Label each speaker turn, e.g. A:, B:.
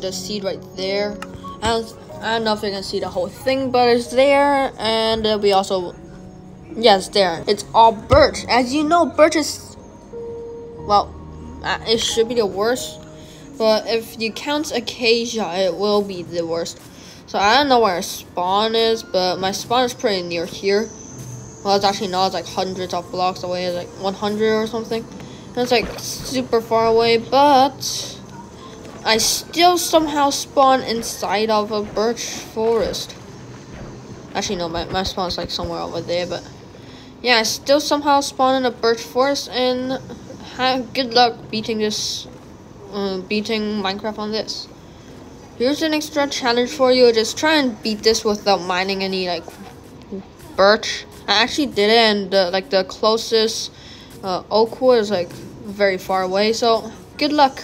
A: the seed right there. I don't know if you can see the whole thing, but it's there. And we also, yes, there. It's all birch. As you know, birch is, well, uh, it should be the worst. But if you count acacia, it will be the worst. So I don't know where spawn is, but my spawn is pretty near here. Well, it's actually not. It's like hundreds of blocks away. It's like 100 or something. And it's like super far away, but I still somehow spawn inside of a birch forest. Actually, no, my, my spawn's like somewhere over there, but yeah, I still somehow spawn in a birch forest and have good luck beating this, uh, beating Minecraft on this. Here's an extra challenge for you. Just try and beat this without mining any like birch. I actually did it, and uh, like the closest uh, oak wood is like very far away. So good luck.